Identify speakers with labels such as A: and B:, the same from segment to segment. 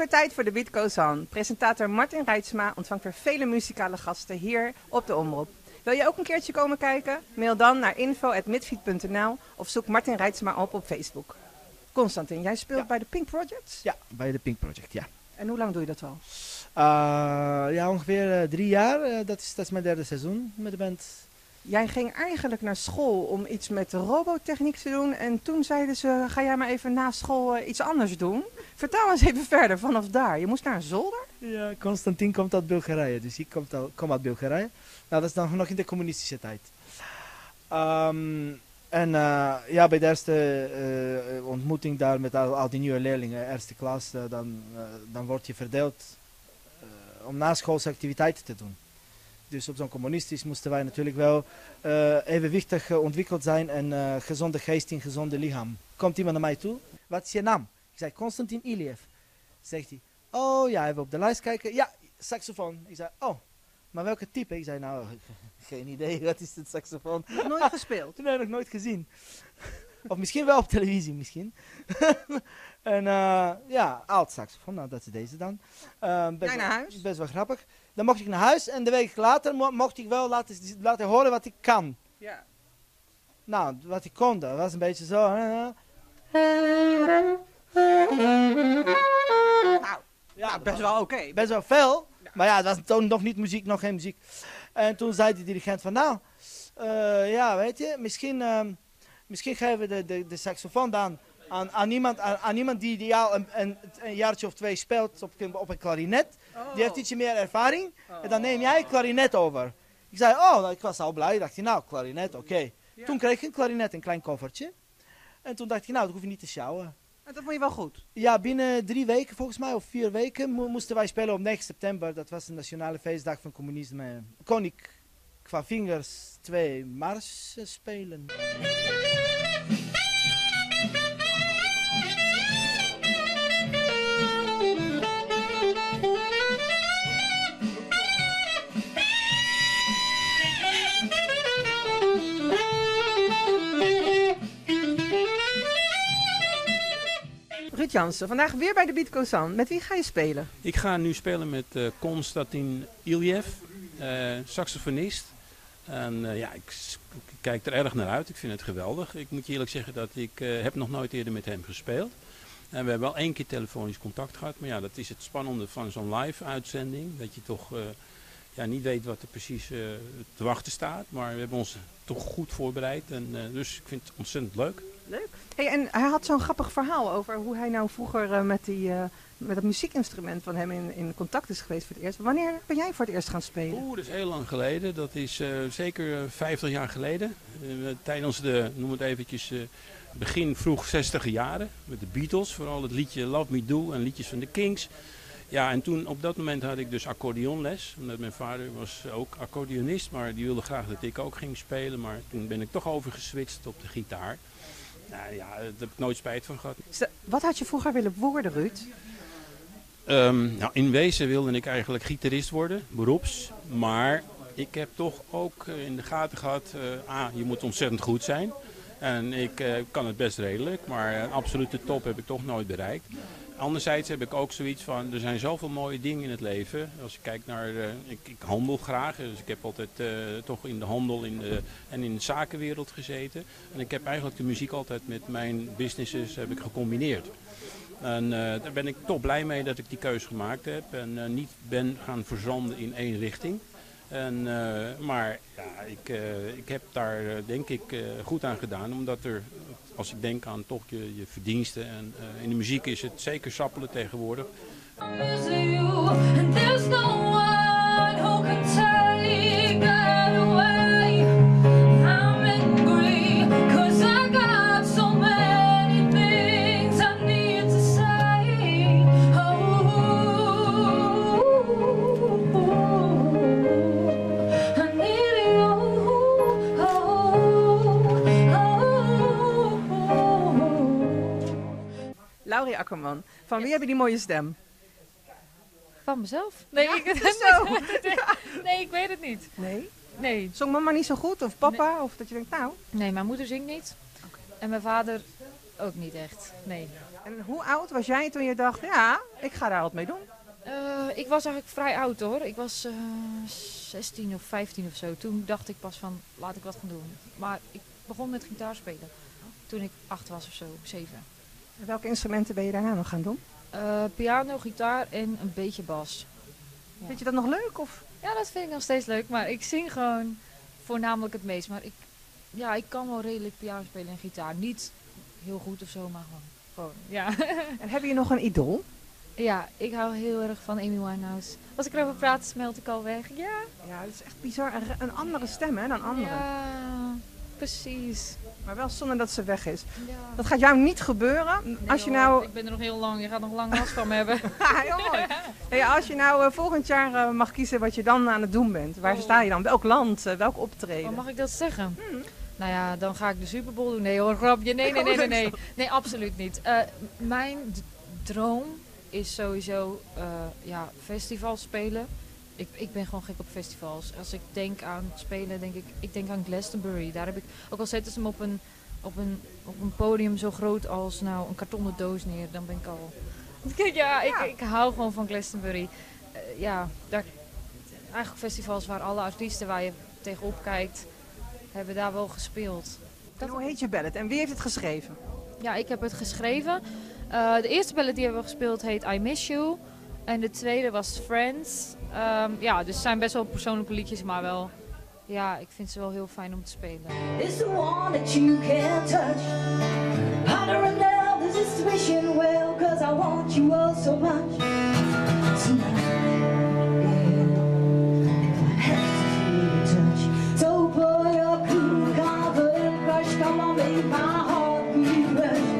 A: Weer tijd voor de On. Presentator Martin Rijtsma ontvangt weer vele muzikale gasten hier op de Omroep. Wil je ook een keertje komen kijken? Mail dan naar info.midfeed.nl of zoek Martin Rijtsma op op Facebook. Constantin, jij speelt
B: Ja.
A: bij de Pink Projects?
B: Ja, bij de Pink Project, ja.
A: En hoe lang doe je dat al?
B: Eh, ja, ongeveer eh, drie jaar. Eh, dat, is, dat is mijn derde seizoen met de band.
A: Jij ging eigenlijk naar school om iets met robotechniek te doen. En toen zeiden ze, ga jij maar even na school eh, iets anders doen. Vertel eens even verder vanaf daar. Je moest naar een zolder?
B: Ja, Constantin komt uit Bulgarije, dus ik kom, uit Bulgarije. Nou, dat is dan nog in de communistische tijd. Ehm, en eh, ja, bij de eerste eh, ontmoeting daar met al, die nieuwe leerlingen, eerste klas, dan, dan word je verdeeld om naschoolse activiteiten te doen. Dus op zo'n communistisch moesten wij natuurlijk wel eh, evenwichtig eh, ontwikkeld zijn en eh, gezonde geest in gezonde lichaam. Komt iemand naar mij toe, wat is je naam? Ik zei Konstantin Iliev. Zegt hij, oh ja, even op de lijst kijken. Ja, saxofoon. Ik zei, oh, maar welke type? Ik zei, nou, geen idee, wat is het saxofoon?
A: Nooit gespeeld.
B: Toen heb ik nog nooit gezien. Of misschien wel op televisie, misschien. en eh, ja, oud saxofoon, nou dat is deze dan. Eh, best,
A: naar
B: wel-
A: huis?
B: Best wel grappig. Dan mocht ik naar huis en de week later mo- mocht ik wel laten, laten horen wat ik kan.
A: Ja.
B: Nou, wat ik kon, dat was een beetje zo.
A: Nou,
B: ja,
A: nou, best wel oké.
B: best wel veel. Maar ja, het was toen nog niet muziek, nog geen muziek. En toen zei de dirigent van, nou, eh, ja, weet je, misschien, ehm, misschien geven we de, de, de saxofoon dan aan, aan, iemand, aan, aan iemand die, die al een, een, een jaartje of twee speelt op, op een klarinet. Die heeft ietsje meer ervaring. En dan neem jij klarinet over. Ik zei, oh, ik was al blij. dacht je, nou, klarinet, oké.
A: Ja.
B: Toen kreeg ik een klarinet, een klein koffertje. En toen dacht ik, nou, dat hoef je niet te sjouwen.
A: En dat vond je wel goed.
B: Ja, binnen drie weken volgens mij, of vier weken, mo- moesten wij spelen op 9 september. Dat was de nationale feestdag van communisme. Kon ik qua vingers twee mars spelen.
A: Jansen, vandaag weer bij de Beat. Met wie ga je spelen?
C: Ik ga nu spelen met eh Konstantin Iljev, eh, saxofonist. En eh, ja, ik, kijk er erg naar uit. Ik vind het geweldig. Ik moet je eerlijk zeggen dat ik heb nog nooit eerder met hem gespeeld. En we hebben wel één keer telefonisch contact gehad. Maar ja, dat is het spannende van zo'n live uitzending. Dat je toch ja, niet weet wat er precies eh, te wachten staat. Maar we hebben ons toch goed voorbereid. En, eh, dus ik vind het ontzettend leuk.
A: Leuk. Hey, en hij had zo'n grappig verhaal over hoe hij nou vroeger eh, met, die, met het muziekinstrument van hem in, in contact is geweest voor het eerst. Wanneer ben jij voor het eerst gaan spelen?
C: Oeh, dat is heel lang geleden. Dat is zeker eh, 50 jaar geleden. Tijdens de, noem het eventjes, begin vroeg 60 jaren. Met de Beatles. Vooral het liedje Love Me Do en liedjes van de Kings. Ja, en toen op dat moment had ik dus accordeonles. Omdat mijn vader was ook accordeonist. Maar die wilde graag dat ik ook ging spelen. Maar toen ben ik toch overgeswitcht op de gitaar. Nou ja, daar heb ik nooit spijt van gehad.
A: Wat had je vroeger willen worden, Ruud?
C: Ehm, nou, in wezen wilde ik eigenlijk gitarist worden, beroeps. Maar ik heb toch ook eh, in de gaten gehad, eh A, je moet ontzettend goed zijn. En ik eh, kan het best redelijk, maar een absolute top heb ik toch nooit bereikt. Anderzijds heb ik ook zoiets van, er zijn zoveel mooie dingen in het leven. Als ik kijk naar, eh, ik, ik handel graag, dus ik heb altijd eh, toch in de handel in de, en in de zakenwereld gezeten. En ik heb eigenlijk de muziek altijd met mijn businesses heb ik gecombineerd. En eh, daar ben ik toch blij mee dat ik die keuze gemaakt heb en niet ben gaan verzanden in één richting. En, maar ja, ik, ik heb daar denk ik goed aan gedaan, omdat er, als ik denk aan toch je, je verdiensten en eh, in de muziek is het zeker sappelen tegenwoordig.
A: Van wie heb je die mooie stem?
D: Van mezelf? Nee, ik,
A: Zo.
D: nee, ik weet het niet.
A: Nee?
D: Nee.
A: Zong mama niet zo goed? Of papa? Of dat je denkt, nou...
D: nee, mijn moeder zingt niet. En mijn vader ook niet echt. Nee.
A: En hoe oud was jij toen je dacht, ja, ik ga daar wat mee doen?
D: Eh, ik was eigenlijk vrij oud hoor. Ik was eh 16 of 15 of zo. Toen dacht ik pas van, laat ik wat gaan doen. Maar ik begon met gitaar spelen. Toen ik acht was of zo, zeven.
A: Welke instrumenten ben je daarna nog gaan doen?
D: Eh, piano, gitaar en een beetje bas. Ja.
A: Vind je dat nog leuk? Of?
D: Ja, dat vind ik nog steeds leuk. Maar ik zing gewoon voornamelijk het meest. Maar ik, ja, ik kan wel redelijk piano spelen en gitaar. Niet heel goed of zo, maar gewoon. gewoon ja.
A: En heb je nog een idool?
D: ja, ik hou heel erg van Amy Winehouse. Als ik erover praat, smelt ik al weg. Ja,
A: Ja, het is echt bizar. Een, een andere stem hè, dan anderen.
D: ja precies.
A: Maar wel zonder dat ze weg is.
D: Ja.
A: Dat gaat jou niet gebeuren.
D: Nee,
A: als je
D: hoor,
A: nou
D: Ik ben er nog heel lang. Je gaat nog lang last van me hebben.
A: Heel mooi. Hey, als je nou eh, volgend jaar eh, mag kiezen wat je dan aan het doen bent, waar
D: Oh.
A: sta je dan? Welk land? eh, welk optreden?
D: Wat mag ik dat zeggen?
A: Hmm.
D: Nou ja, dan ga ik de Super Bowl doen. Nee hoor, grapje. Nee, nee, nee, nee. Nee, nee absoluut niet. Mijn droom is sowieso ja, festivals spelen. Ik, ik ben gewoon gek op festivals. Als ik denk aan spelen, denk ik, ik denk aan Glastonbury. Daar heb ik, ook al zetten ze hem op een, op een, op een podium zo groot als nou, een kartonnen doos neer, dan ben ik al... Kijk, ja, ik,
A: Ja.
D: ik hou gewoon van Glastonbury. Eh, ja, daar, eigenlijk festivals waar alle artiesten waar je tegenop kijkt, hebben daar wel gespeeld.
A: En hoe heet je ballad en wie heeft het geschreven?
D: Ja, ik heb het geschreven. Eh, de eerste ballad die hebben we gespeeld heet I Miss You. En de tweede was Friends. Ehm, ja, dus het zijn best wel persoonlijke liedjes, maar wel... Ja, ik vind ze wel heel fijn om te spelen.
E: It's the one that you can't touch. Harder and now the situation well, cause I want you all so much. Tonight. So put your cool, confident brush, come on, make my heart beat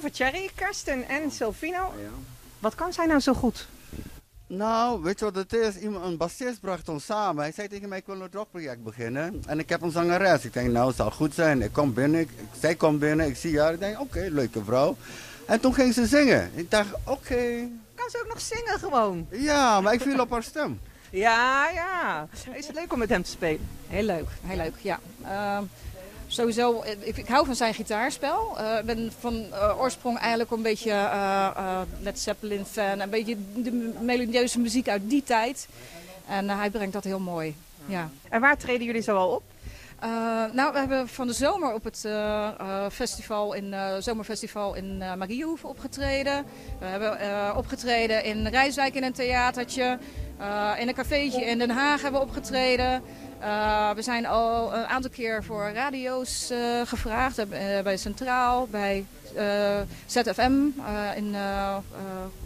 A: Silver Cherry, Kirsten en Silvino. Wat kan zij nou zo goed?
F: Nou, weet je wat het is? Iemand, een bassist bracht ons samen. Hij zei tegen mij, ik wil een rockproject beginnen. En ik heb een zangeres. Ik denk, nou, het zal goed zijn. Ik kom binnen, ik, zij komt binnen, ik zie haar. Ik denk, oké, leuke vrouw. En toen ging ze zingen. Ik dacht, oké.
A: Kan ze ook nog zingen gewoon?
F: Ja, maar ik viel op haar stem.
A: Ja, ja. Is het leuk om met hem te spelen?
G: Heel leuk, heel leuk, ja. Ehm, sowieso, eh, ik, ik hou van zijn gitaarspel. Eh, Ik ben van eh, oorsprong eigenlijk een beetje Led Zeppelin fan. Een beetje de melodieuze muziek uit die tijd. En hij brengt dat heel mooi, ja.
A: En waar treden jullie zo al op?
G: Nou, we hebben van de zomer op het festival in, zomerfestival in eh Mariehoeven opgetreden. We hebben opgetreden in Rijswijk in een theatertje. In een cafeetje in Den Haag hebben we opgetreden. Eh, we zijn al een aantal keer voor radio's eh, gevraagd. Eh, bij Centraal, bij ZFM in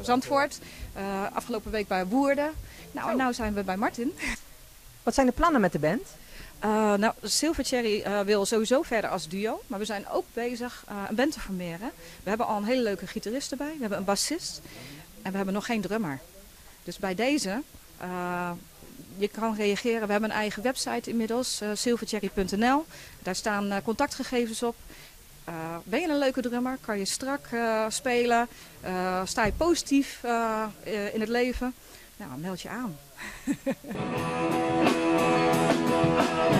G: Zandvoort. Afgelopen week bij Woerden. Nou, en nou zijn we bij Martin.
A: Wat zijn de plannen met de band?
G: Uh, nou, Silvercherry uh, wil sowieso verder als duo. Maar we zijn ook bezig uh, een band te formeren. We hebben al een hele leuke gitarist erbij. We hebben een bassist. En we hebben nog geen drummer. Dus bij deze, uh, je kan reageren. We hebben een eigen website inmiddels, uh, silvercherry.nl. Daar staan uh, contactgegevens op. Uh, ben je een leuke drummer? Kan je strak spelen? Sta je positief in het leven? Nou, meld je aan.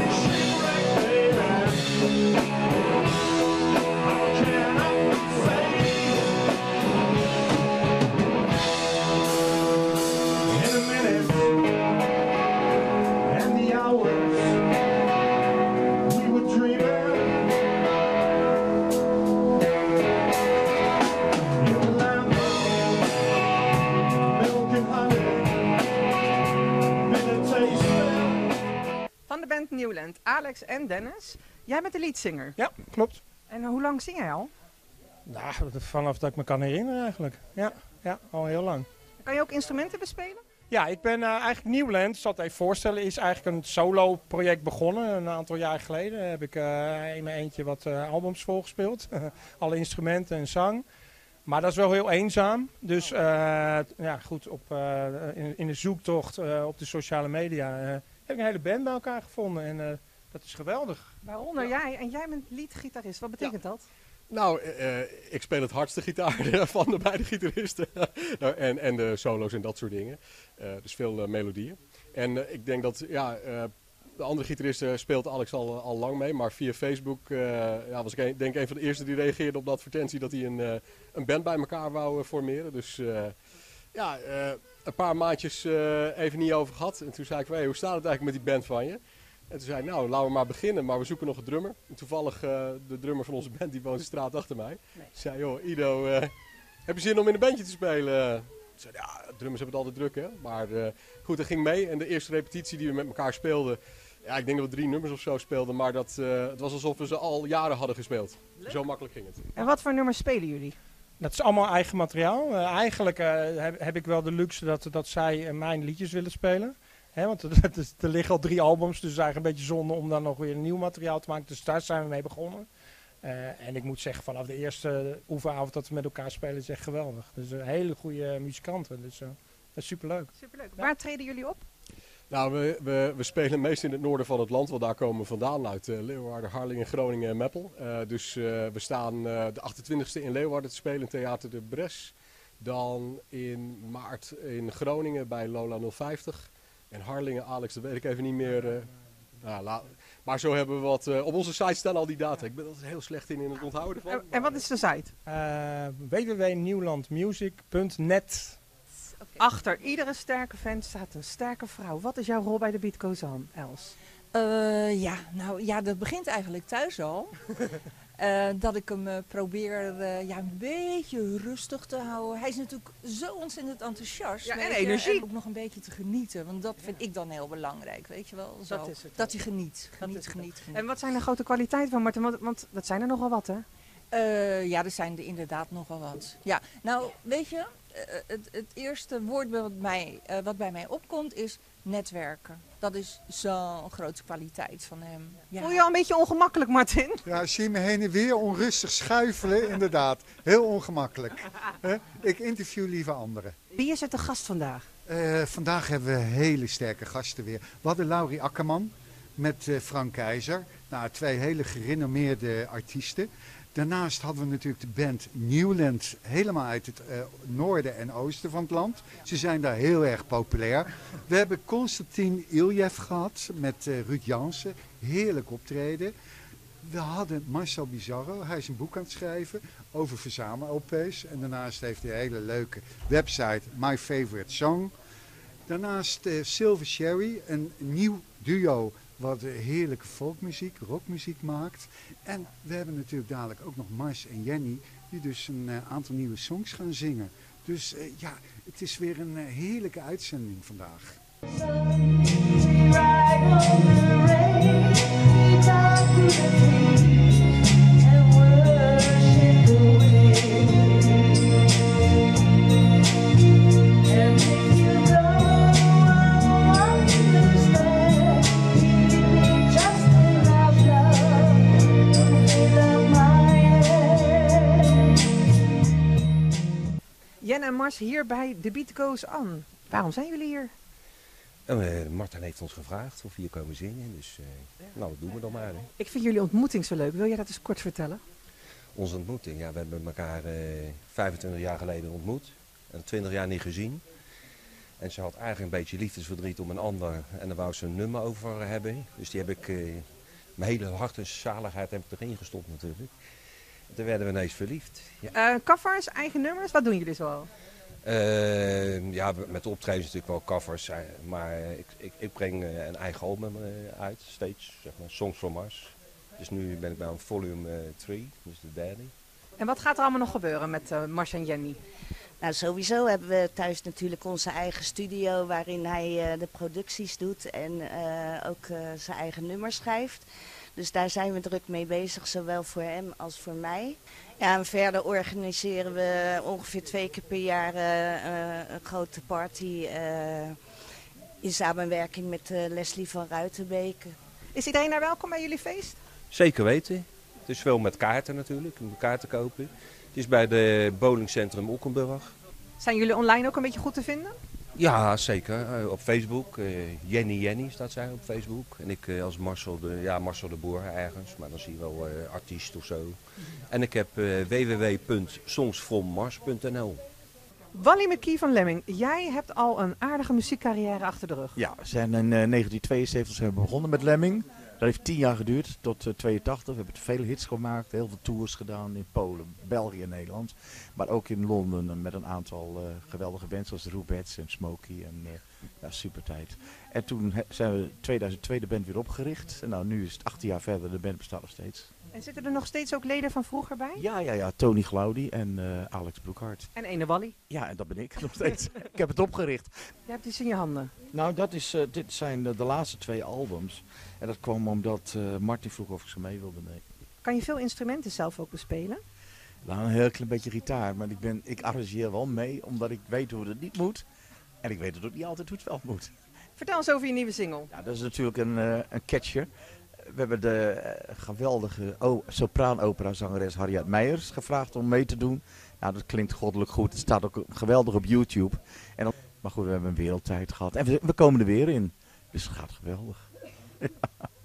A: Alex en Dennis. Jij bent de leadzanger.
H: Ja, klopt.
A: En hoe lang zing jij al?
H: Nou, vanaf dat ik me kan herinneren eigenlijk. Ja, ja al heel lang.
A: Kan je ook instrumenten bespelen?
H: Ja, ik ben uh, eigenlijk Newland, zal het even voorstellen, is eigenlijk een solo project begonnen. Een aantal jaar geleden heb ik uh, in mijn eentje wat uh, albums volgespeeld. Alle instrumenten en zang. Maar dat is wel heel eenzaam. Dus ja, goed, op, in, in, de zoektocht op de sociale media heb ik een hele band bij elkaar gevonden. En Dat is geweldig.
A: Waaronder jij. En jij bent leadgitarist. Wat betekent dat?
I: Nou, eh, eh, ik speel het hardste gitaar van de beide gitaristen. Nou, en, en de solo's en dat soort dingen. Eh, dus veel melodieën. En eh, ik denk dat, ja, eh, de andere gitaristen speelt Alex al, al lang mee. Maar via Facebook eh, ja, was ik een- denk ik een van de eerste die reageerde op de advertentie dat hij een, eh, een band bij elkaar wou formeren. Dus eh, ja, eh, een paar maandjes eh, even niet over gehad. En toen zei ik, hey, hoe staat het eigenlijk met die band van je? En toen zei hij, nou, laten we maar beginnen, maar we zoeken nog een drummer. En toevallig eh, de drummer van onze band, die woont de straat achter mij. Zei, joh, Ido, eh, heb je zin om in een bandje te spelen? Ik zei, ja, drummers hebben het altijd druk, hè. Maar eh, goed, dat ging mee. En de eerste repetitie die we met elkaar speelden... Ja, ik denk dat we drie nummers of zo speelden, maar dat, eh, het was alsof we ze al jaren hadden gespeeld. Zo makkelijk ging het.
A: En wat voor nummers spelen jullie?
H: Dat is allemaal eigen materiaal. Eh, eigenlijk eh, heb, heb ik wel de luxe dat, dat zij mijn liedjes willen spelen. Hè, want er, het is- er liggen al drie albums, dus het is eigenlijk een beetje zonde om dan nog weer nieuw materiaal te maken. Dus daar zijn we mee begonnen. Eh, en ik moet zeggen, vanaf de eerste oefenavond dat we met elkaar spelen, is echt geweldig. Dus een hele goede muzikanten. Dus eh, dat is superleuk.
A: Superleuk. Waar treden jullie op?
I: Nou, we, we, we spelen meest in het noorden van het land, want daar komen we vandaan uit eh, Leeuwarden, Harlingen, Groningen en Meppel. Eh, dus eh, we staan eh, de 28e in Leeuwarden te spelen in Theater de Bres. Dan in maart in Groningen bij Lola 050. En Harlingen, Alex, dat weet ik even niet meer. eh. nou, la- maar zo hebben we wat. eh, op onze site staan al die data. Ik ben er heel slecht in in het onthouden van.
A: En, en wat is de site?
H: Eh www.nieuwlandmusic.net
A: Achter iedere sterke vent staat een sterke vrouw. Wat is jouw rol bij de Beat Goes On, Els?
J: Eh, ja, nou ja, dat begint eigenlijk thuis al. Eh, dat ik hem eh, probeer eh, ja, een beetje rustig te houden. Hij is natuurlijk zo ontzettend enthousiast.
A: Ja, en energie.
J: En ook nog een beetje te genieten. Want dat vind ik dan heel belangrijk, weet je wel. Zo.
A: Dat is het
J: Dat hij geniet. Geniet, geniet, geniet.
A: En wat zijn de grote kwaliteiten van Martin? Want, want dat zijn er nogal wat, hè?
J: Ja, er zijn er inderdaad nogal wat. Ja, nou, weet je, het, het eerste woord wat, mij, eh, wat bij mij opkomt is netwerken. Dat is zo'n grote kwaliteit van hem. Ja.
A: Voel je al een beetje ongemakkelijk, Martin?
K: Ja, zie je me heen en weer onrustig schuifelen, inderdaad. Heel ongemakkelijk. Hè? Ik interview liever anderen.
A: Wie is er te gast vandaag?
K: Eh, vandaag hebben we hele sterke gasten weer. We hadden Laurie Akkerman met eh, Frank Keizer. Nou, twee hele gerenommeerde artiesten. Daarnaast hadden we natuurlijk de band Newland, helemaal uit het eh, noorden en oosten van het land. Ze zijn daar heel erg populair. We hebben Constantin Iljev gehad met eh, Ruud Jansen. Heerlijk optreden. We hadden Marcel Bizarro, hij is een boek aan het schrijven over verzamel-LP's. En daarnaast heeft hij een hele leuke website, My Favorite Song. Daarnaast eh, Silver Sherry, een nieuw duo wat heerlijke folkmuziek, rockmuziek maakt. En we hebben natuurlijk dadelijk ook nog Mars en Jenny, die dus een eh, aantal nieuwe songs gaan zingen. Dus eh, ja, het is weer een eh, heerlijke uitzending vandaag.
A: Mars hier bij The Beat Goes On. Waarom zijn jullie hier?
L: Eh, Martin heeft ons gevraagd of we hier komen zingen, dus eh, nou, dat doen we dan maar. Hè.
A: Ik vind jullie ontmoeting zo leuk. Wil jij dat eens kort vertellen?
L: Onze ontmoeting, ja, we hebben elkaar eh 25 jaar geleden ontmoet en 20 jaar niet gezien. En ze had eigenlijk een beetje liefdesverdriet om een ander en daar wou ze een nummer over hebben. Dus die heb ik, eh, mijn hele hart en zaligheid heb ik erin gestopt natuurlijk. En toen werden we ineens verliefd. Ja.
A: Eh covers, eigen nummers, wat doen jullie zoal?
L: Eh, ja, met de optredens natuurlijk wel covers, eh, maar ik, ik, ik breng eh, een eigen album eh, uit, steeds, zeg maar, Songs from Mars. Dus nu ben ik bij een volume 3, dus de derde.
A: En wat gaat er allemaal nog gebeuren met eh, Mars en Jenny?
M: Nou, sowieso hebben we thuis natuurlijk onze eigen studio waarin hij eh, de producties doet en eh, ook eh, zijn eigen nummers schrijft. Dus daar zijn we druk mee bezig, zowel voor hem als voor mij. Ja, en verder organiseren we ongeveer twee keer per jaar eh, eh, een grote party eh, in samenwerking met Leslie van Ruitenbeek.
A: Is iedereen daar welkom bij jullie feest?
L: Zeker weten. Het is veel met kaarten natuurlijk, om kaarten kopen. Het is bij de bowlingcentrum Okkenburg.
A: Zijn jullie online ook een beetje goed te vinden?
L: Ja, zeker. Eh, op Facebook. eh, Jenny Jenny staat zij op Facebook. En ik eh, als Marcel de, ja, Marcel de Boer ergens. Maar dan zie je wel eh, artiest of zo. En ik heb eh www.songsfrommars.nl
A: Wally McKee van Lemming, jij hebt al een aardige muziekcarrière achter de rug.
N: Ja, we zijn in eh, 1972 zijn we begonnen met Lemming. Dat heeft tien jaar geduurd, tot eh, 82. We hebben veel hits gemaakt, heel veel tours gedaan in Polen, België en Nederland. Maar ook in Londen eh, met een aantal eh, geweldige bands zoals de Rubettes en Smokey en eh ja, super tijd. En toen he- zijn we 2002 de band weer opgericht. En nou, nu is het 18 jaar verder, de band bestaat nog steeds.
A: En zitten er nog steeds ook leden van vroeger bij?
N: Ja, ja, ja, Tony Glaudi en eh, Alex Broekhart.
A: En ene Wally.
N: Ja, en dat ben ik nog steeds. ik heb het opgericht.
A: Je hebt iets in je handen.
N: Nou, dat is, eh, dit zijn de, de laatste twee albums. En dat kwam omdat eh, Martin vroeg of ik ze mee wilde nemen.
A: Kan je veel instrumenten zelf ook bespelen?
N: Nou, een heel klein beetje gitaar, maar ik, ben, ik arrangeer wel mee, omdat ik weet hoe het niet moet. En ik weet het ook niet altijd hoe het wel moet.
A: Vertel eens over je nieuwe single.
N: Ja, dat is natuurlijk een, eh, een catcher. We hebben de eh, geweldige o- sopraan-opera-zangeres Harriet Meijers gevraagd om mee te doen. Nou, dat klinkt goddelijk goed. Het staat ook geweldig op YouTube. En dan, maar goed, we hebben een wereldtijd gehad. En we, we komen er weer in. Dus het gaat geweldig. yeah.